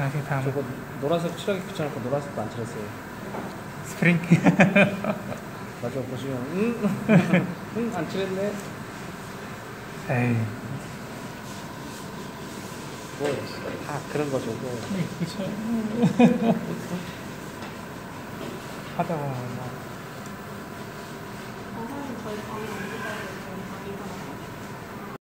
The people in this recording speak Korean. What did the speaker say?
아, 그 다시 다음 저거 노란색 칠하기 귀찮고 노란색도 안 칠했어요. 스프링 나중에 보시면 음, 음, 안 칠했네. 에이 뭐다 그런 거죠. 뭐. 그쵸 하다가